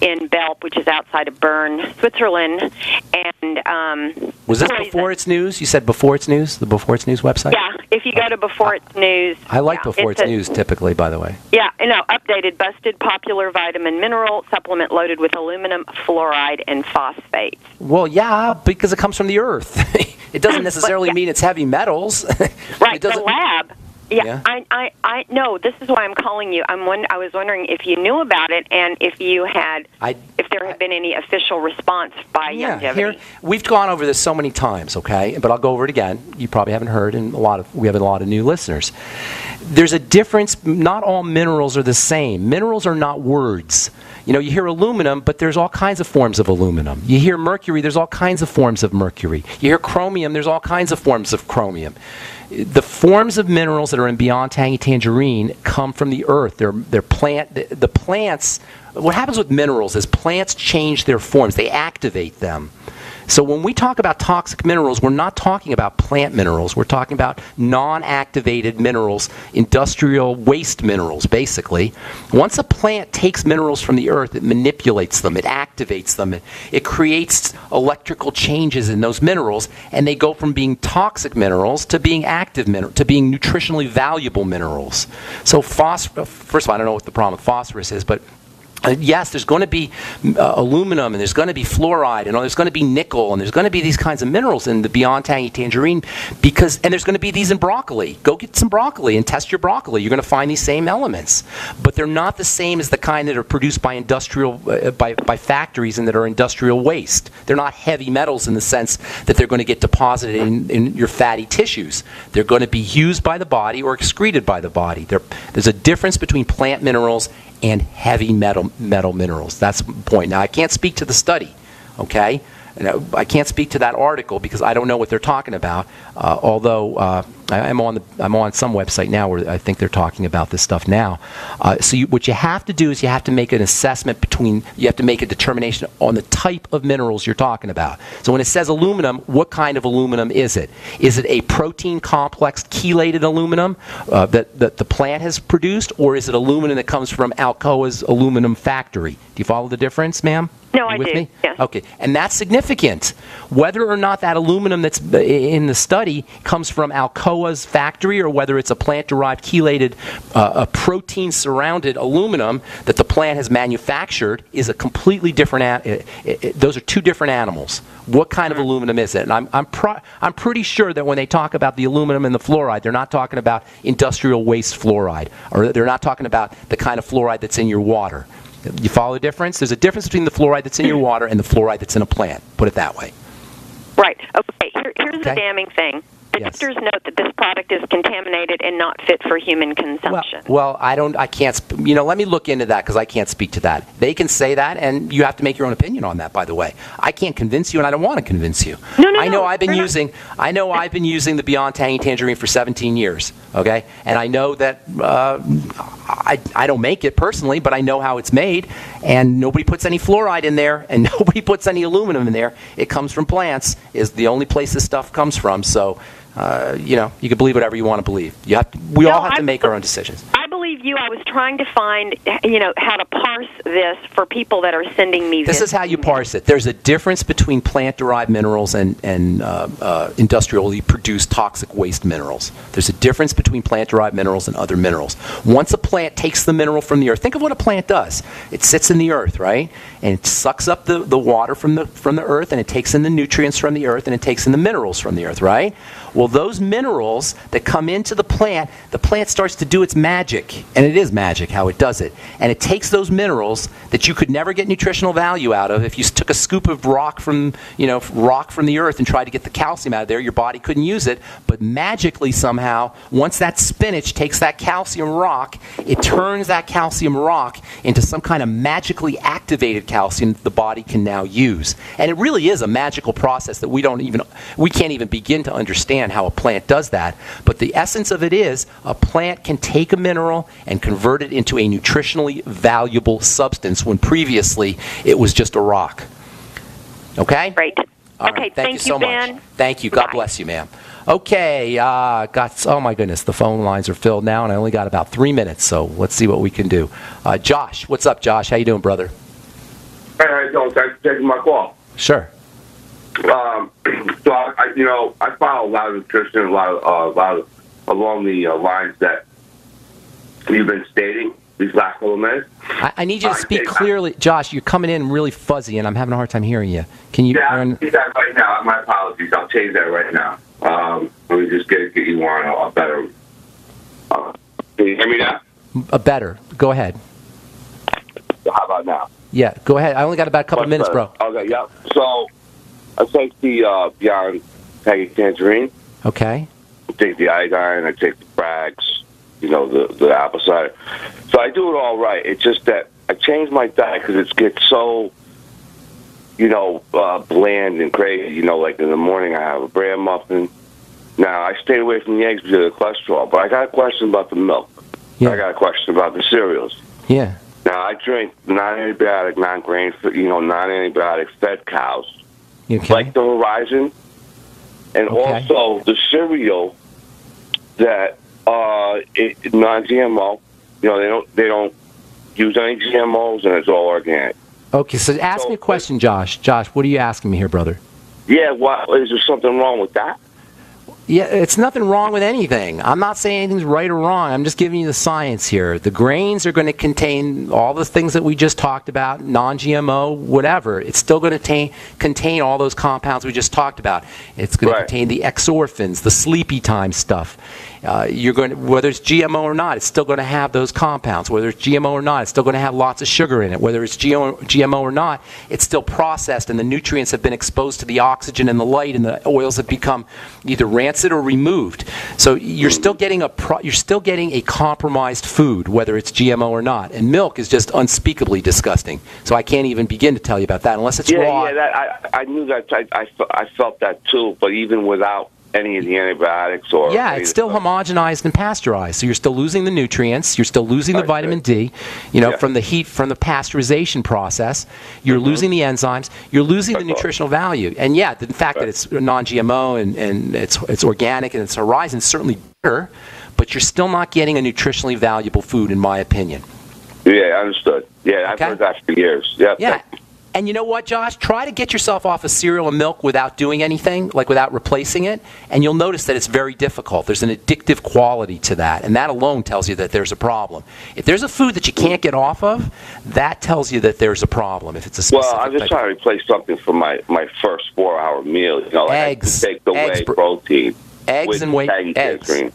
in Belp, which is outside of Bern, Switzerland, and um, Was this before it's news? You said before it's news. The before it's news website. Yeah, if you go to Before It's News. I like yeah, before it's, a- news typically. By the way. Yeah, no, updated, busted, popular vitamin mineral supplement loaded with aluminum, fluoride, and phosphate. Well, yeah, because it comes from the earth. it doesn't necessarily mean it's heavy metals. Right, it the doesn't. lab. Yeah, Yeah. I, I, I no. This is why I'm calling you. I'm one. I was wondering if you knew about it and if you had, I, if there had been any official response by Yeah, Youngevity. here we've gone over this so many times, okay? But I'll go over it again. You probably haven't heard, and a lot of we have a lot of new listeners. There's a difference. Not all minerals are the same. Minerals are not words. You know, you hear aluminum, but there's all kinds of forms of aluminum. You hear mercury, there's all kinds of forms of mercury. You hear chromium, there's all kinds of forms of chromium. The forms of minerals that are in Beyond Tangy Tangerine come from the earth. They're, they're plant, the, the plants, what happens with minerals is plants change their forms, they activate them. So when we talk about toxic minerals, we're not talking about plant minerals. We're talking about non-activated minerals, industrial waste minerals, basically. Once a plant takes minerals from the earth, it manipulates them, it activates them, it, it creates electrical changes in those minerals, and they go from being toxic minerals to being active minerals, to being nutritionally valuable minerals. So phosphorus, first of all, I don't know what the problem with phosphorus is, but yes, there's going to be uh, aluminum and there's going to be fluoride and there's going to be nickel and there's going to be these kinds of minerals in the Beyond Tangy Tangerine because and there's going to be these in broccoli. Go get some broccoli and test your broccoli. You're going to find these same elements, but they're not the same as the kind that are produced by industrial uh, by by factories and that are industrial waste. They're not heavy metals in the sense that they're going to get deposited in, in your fatty tissues. They're going to be used by the body or excreted by the body. There, there's a difference between plant minerals and heavy metal metal minerals. That's the point. Now I can't speak to the study, okay? I can't speak to that article because I don't know what they're talking about. Uh, although uh, I, am on the I'm on some website now where I think they're talking about this stuff now. Uh, so you, what you have to do is you have to make an assessment between you have to make a determination on the type of minerals you're talking about. So when it says aluminum, what kind of aluminum is it? Is it a protein complex chelated aluminum uh, that, that the plant has produced, or is it aluminum that comes from Alcoa's aluminum factory? Do you follow the difference, ma'am? No, I with do. Me? Yes. Okay, and that's significant. Whether or not that aluminum that's in the study comes from Alcoa's factory or whether it's a plant-derived chelated, uh, a protein-surrounded aluminum that the plant has manufactured is a completely different. A- it, it, it, those are two different animals. What kind of aluminum is it? And I'm I'm, pro- I'm pretty sure that when they talk about the aluminum and the fluoride, they're not talking about industrial waste fluoride, or they're not talking about the kind of fluoride that's in your water. You follow the difference? There's a difference between the fluoride that's in your water and the fluoride that's in a plant. Put it that way. Right. Okay. Here, here's Okay. the damning thing. Doctors note that this product is contaminated and not fit for human consumption. Well, I don't. I can't. Sp- you know, let me look into that because I can't speak to that. They can say that, and you have to make your own opinion on that. By the way, I can't convince you, and I don't want to convince you. No, no, I know no, I've been we're not- using. I know I've been using the Beyond Tangy Tangerine for 17 years. Okay, and I know that uh, I I don't make it personally, but I know how it's made, and nobody puts any fluoride in there, and nobody puts any aluminum in there. It comes from plants. Is the only place this stuff comes from. So. Uh, you know, you can believe whatever you want to believe. You have to, we No, all have to make our own decisions. I believe you. I was trying to find, you know, how to parse this for people that are sending me This this. is how you parse it. There's a difference between plant-derived minerals and, and uh, uh, industrially produced toxic waste minerals. There's a difference between plant-derived minerals and other minerals. Once a plant takes the mineral from the earth, think of what a plant does. It sits in the earth, right? And it sucks up the, the water from the, from the earth, and it takes in the nutrients from the earth, and it takes in the minerals from the earth, right? Well, those minerals that come into the plant, the plant starts to do its magic, and it is magic how it does it. And it takes those minerals that you could never get nutritional value out of. If you took a scoop of rock from, you know, rock from the earth and tried to get the calcium out of there, your body couldn't use it. But magically somehow, once that spinach takes that calcium rock, it turns that calcium rock into some kind of magically activated calcium that the body can now use. And it really is a magical process that we don't even we can't even begin to understand how a plant does that. But the essence of it is a plant can take a mineral and convert it into a nutritionally valuable substance when previously it was just a rock. Okay? Great. All okay, right. Thank, thank you so you, Ben. much. Thank you. God bless you, ma'am. Okay, uh, got. Oh my goodness, the phone lines are filled now, and I only got about three minutes. So let's see what we can do. Uh, Josh, what's up, Josh? How you doing, brother? Hey, how you doing? Thanks for taking my call. Sure. Um, so I, I, you know, I follow a lot of nutrition, a lot of, uh, a lot of along the uh, lines that you've been stating these last couple of minutes. I, I need you to I speak clearly, Josh. You're coming in really fuzzy, and I'm having a hard time hearing you. Can you? Yeah, earn- I'll change that right now. My apologies. I'll change that right now. Um, let me just get get you on a, a better. Uh, can you hear me now? a better. Go ahead. How about now? Yeah, go ahead. I only got about a couple Much minutes, better. bro. Okay, yeah. So I take the uh, Beyond Tangy Tangerine. Okay. I take the iodine. I take the Bragg's. You know the the apple cider. So I do it all right. It's just that I change my diet because it gets so, you know, uh, bland and crazy. You know, like in the morning I have a bran muffin. Now I stay away from the eggs because of the cholesterol. But I got a question about the milk. Yeah. I got a question about the cereals. Yeah. Now I drink non-antibiotic, non-grain, you know, non-antibiotic fed cows, Okay. like the Horizon, and Okay. also the cereal that uh, it, non-GMO. You know, they don't they don't use any GMOs, and it's all organic. Okay. So ask me a question, Josh. Josh, what are you asking me here, brother? Yeah, what is there something wrong with that? Yeah, it's nothing wrong with anything. I'm not saying anything's right or wrong. I'm just giving you the science here. The grains are going to contain all the things that we just talked about, non-GMO, whatever. It's still going to contain, contain all those compounds we just talked about. It's going to contain the exorphins, the sleepy time stuff. Uh, you're going to, whether it's GMO or not, it's still going to have those compounds. Whether it's GMO or not, it's still going to have lots of sugar in it. Whether it's GMO, GMO or not, it's still processed, and the nutrients have been exposed to the oxygen and the light, and the oils have become either rancid or removed. So you're still getting a pro, you're still getting a compromised food, whether it's GMO or not. And milk is just unspeakably disgusting. So I can't even begin to tell you about that unless it's yeah, raw. yeah, that, I, I knew that. I, I, I felt that too. But even without any of the antibiotics or Yeah, it's still homogenized and pasteurized, so you're still losing the nutrients. You're still losing the vitamin D, you know, from the heat from the pasteurization process. You're Mm-hmm. losing the enzymes. You're losing the nutritional value. And yeah, the fact that it's non-GMO and, and it's it's organic and it's horizon certainly better, but you're still not getting a nutritionally valuable food, in my opinion. yeah, understood. Yeah, I've heard that for years. Yep. Yeah. And you know what, Josh? Try to get yourself off of cereal and milk without doing anything, like without replacing it, and you'll notice that it's very difficult. There's an addictive quality to that, and that alone tells you that there's a problem. If there's a food that you can't get off of, that tells you that there's a problem. If it's a specific Well, I'm just trying to replace something for my my first four hour meal. You know, like Eggs. I take the Eggs, whey protein. eggs and whey eggs, cream.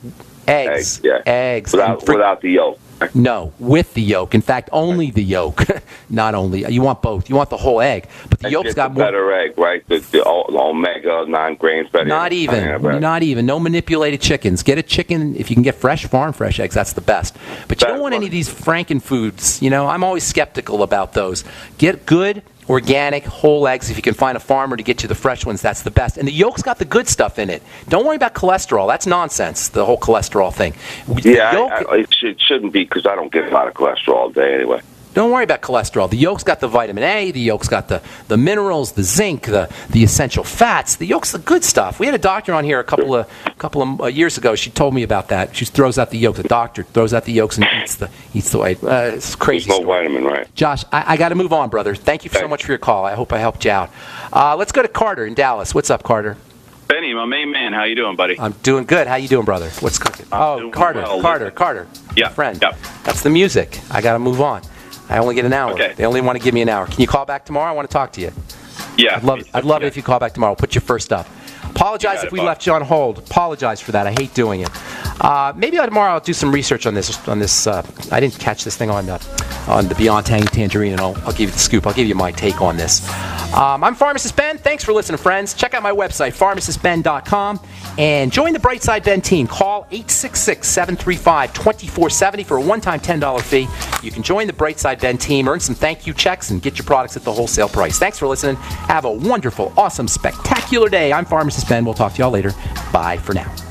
eggs, yeah, eggs, without without the yolk. No, with the yolk. In fact, only the yolk. Not only you want both. You want the whole egg, but the And yolk's got the more. better egg, right? The, the, omega nine grains better. Not even, not even. No manipulated chickens. Get a chicken if you can get fresh farm fresh eggs. That's the best. But you don't want any of these Franken foods. You know, I'm always skeptical about those. Get good organic whole eggs. If you can find a farmer to get you the fresh ones, that's the best. And the yolk's got the good stuff in it. Don't worry about cholesterol. That's nonsense. The whole cholesterol thing. The Yeah, yolk- I, I, it should, shouldn't be because I don't get a lot of cholesterol all day anyway. Don't worry about cholesterol. The yolk's got the vitamin A, the yolk's got the, the minerals, the zinc, the, the essential fats. The yolk's the good stuff. We had a doctor on here a couple of couple of uh, years ago. She told me about that. She throws out the yolk. The doctor throws out the yolks and eats the eats the white. Uh, it's crazy. There's no vitamin, right? Josh, I, I got to move on, brother. Thank you so much for your call. I hope I helped you out. Uh, let's go to Carter in Dallas. What's up, Carter? Benny, my main man, how you doing, buddy? I'm doing good. How you doing, brother? What's cooking? oh, doing Carter, well. Carter, Carter. Yeah, friend. That's the music. I got to move on. I only get an hour. Okay. They only want to give me an hour. Can you call back tomorrow? I want to talk to you. Yeah. I'd love, I'd love it if you call back tomorrow. Put you first up. Apologize if we left you on hold. Apologize for that. I hate doing it. Uh, maybe tomorrow I'll do some research on this. On this, uh, I didn't catch this thing on the on the Beyond Tang Tangerine, and I'll, I'll give you the scoop. I'll give you my take on this. Um, I'm Pharmacist Ben. Thanks for listening, friends. Check out my website, pharmacistben.com, and join the Brightside Ben team. Call 866-735-2470 for a one-time $10 fee. You can join the Brightside Ben team, earn some thank you checks, and get your products at the wholesale price. Thanks for listening. Have a wonderful, awesome, spectacular day. I'm Pharmacist Ben. We'll talk to y'all later. Bye for now.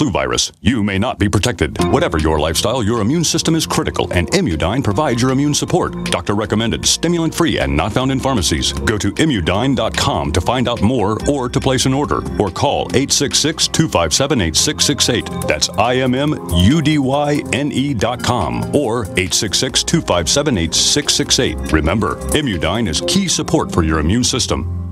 flu virus. You may not be protected. Whatever your lifestyle, your immune system is critical, and Immudyne provides your immune support. Doctor recommended, stimulant free, and not found in pharmacies. Go to Immudyne.com to find out more or to place an order, or call 866 257 8668. That's I M M U D Y N E.com or 866 257 8668. Remember, Immudyne is key support for your immune system.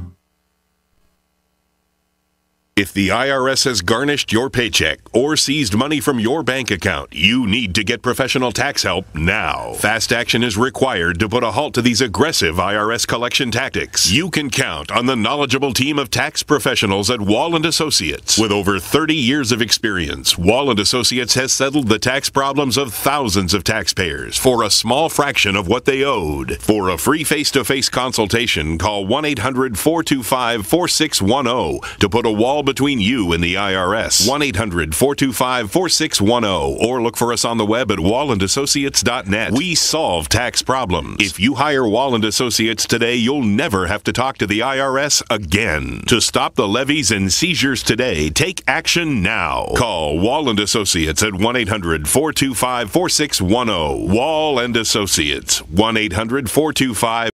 If the IRS has garnished your paycheck or seized money from your bank account, you need to get professional tax help now. Fast action is required to put a halt to these aggressive IRS collection tactics. You can count on the knowledgeable team of tax professionals at Wall and Associates. With over 30 years of experience, Wall and Associates has settled the tax problems of thousands of taxpayers for a small fraction of what they owed. For a free face-to-face consultation, call 1-800-425-4610 to put a wall between you and the IRS. 1 800 425 4610 or look for us on the web at wallandassociates.net. We solve tax problems. If you hire Wall and Associates today, you'll never have to talk to the IRS again. To stop the levies and seizures today, take action now. Call Wall and Associates at 1 800 425 4610. Wall and Associates, 1 800 425